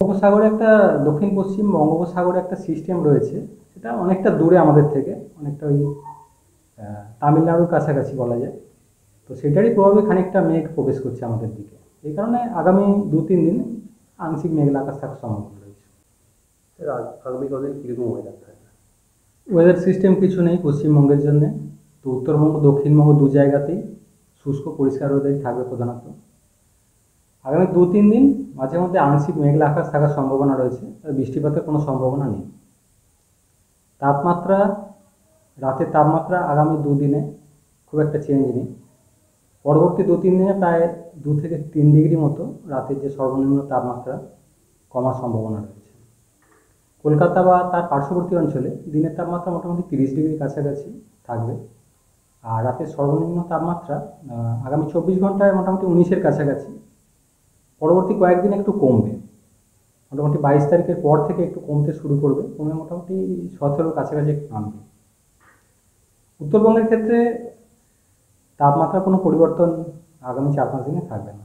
বঙ্গোপসাগরে একটা দক্ষিণ পশ্চিম বঙ্গোপসাগরে একটা সিস্টেম রয়েছে সেটা অনেকটা দূরে আমাদের থেকে অনেকটা ওই তামিলনাড়ুর কাছাকাছি বলা যায়। তো সেটারই প্রভাবে খানিকটা মেঘ প্রবেশ করছে আমাদের দিকে। এই কারণে আগামী দু তিন দিন আংশিক মেঘলা আকাশ থাকার সম্ভাবনা রয়েছে। আগামী কদিন কীরকম ওয়েদার থাকবে ওয়েদার সিস্টেম কিছু নেই পশ্চিমবঙ্গের জন্য। তো উত্তরবঙ্গ দক্ষিণবঙ্গ দু জায়গাতেই শুষ্ক পরিষ্কার ওয়েদারই থাকবে প্রধানত। আগামী দু, তিন দিন মাঝে মধ্যে আংশিক মেঘলা আকাশ থাকার সম্ভাবনা রয়েছে, তবে বৃষ্টিপাতের কোনো সম্ভাবনা নেই। তাপমাত্রা, রাতের তাপমাত্রা আগামী দুদিনে খুব একটা চেঞ্জ নেই। পরবর্তী দু, তিন দিনে প্রায় দু থেকে তিন ডিগ্রি মতো রাতের যে সর্বনিম্ন তাপমাত্রা কমার সম্ভাবনা রয়েছে। কলকাতা বা তার পার্শ্ববর্তী অঞ্চলে দিনের তাপমাত্রা মোটামুটি তিরিশ ডিগ্রির কাছাকাছি থাকবে। আর রাতের সর্বনিম্ন তাপমাত্রা আগামী চব্বিশ ঘন্টায় মোটামুটি উনিশের কাছাকাছি পরবর্তী কয়েকদিন একটু কমবে। মোটামুটি বাইশ তারিখের পর থেকে একটু কমতে শুরু করবে কমে মোটামুটি সতেরোর কাছাকাছি একটু নামবে। উত্তরবঙ্গের ক্ষেত্রে তাপমাত্রা কোনো পরিবর্তন আগামী চার পাঁচ দিনে থাকবে না।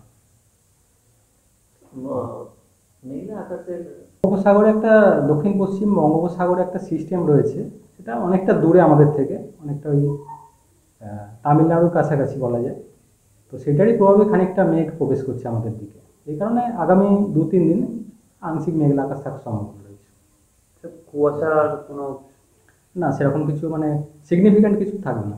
বঙ্গোপসাগরে একটা দক্ষিণ পশ্চিম বঙ্গোপসাগরে একটা সিস্টেম রয়েছে সেটা অনেকটা দূরে আমাদের থেকে অনেকটা ওই তামিলনাড়ুর কাছাকাছি বলা যায়। তো সেটারই প্রভাবে খানিকটা মেঘ প্রবেশ করছে আমাদের দিকে। এই কারণে আগামী দু তিন দিন আংশিক মেঘলা আকাশ থাকার সম্ভাবনা রয়েছে। কুয়াশার কোনো না সেরকম কিছু মানে সিগনিফিক্যান্ট কিছু থাকবে না।